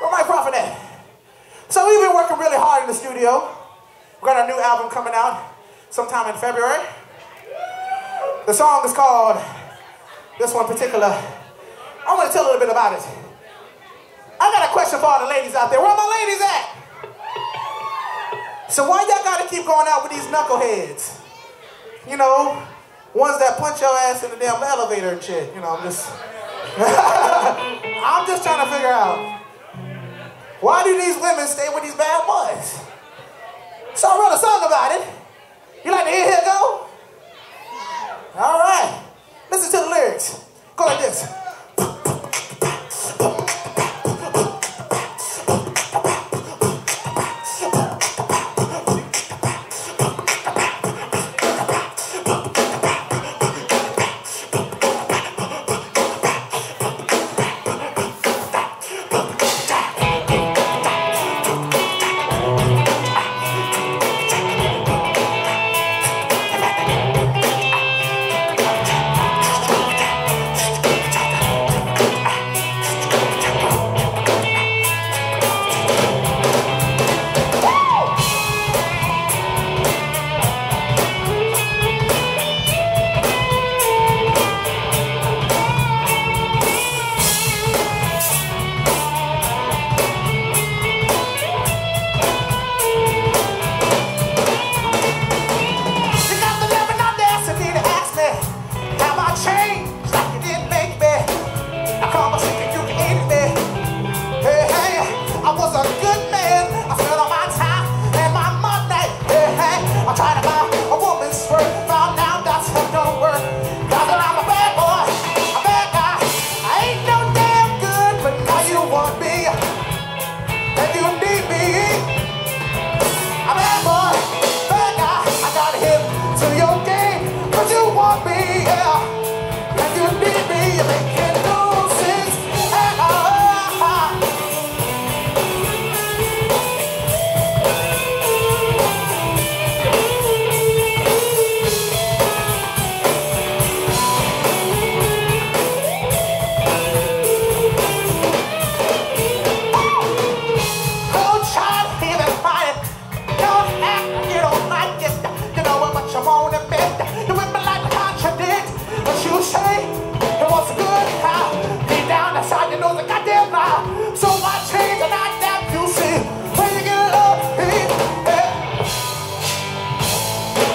Where my profit at? So we've been working really hard in the studio. We got our new album coming out sometime in February. The song is called, this one particular, I want to tell a little bit about it. I got a question for all the ladies out there. Where are my ladies at? So why y'all gotta keep going out with these knuckleheads? You know, ones that punch your ass in the damn elevator and shit. You know, I'm just, I'm just trying to figure out why do these women stay with these bad boys? So I wrote a song about it.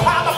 power.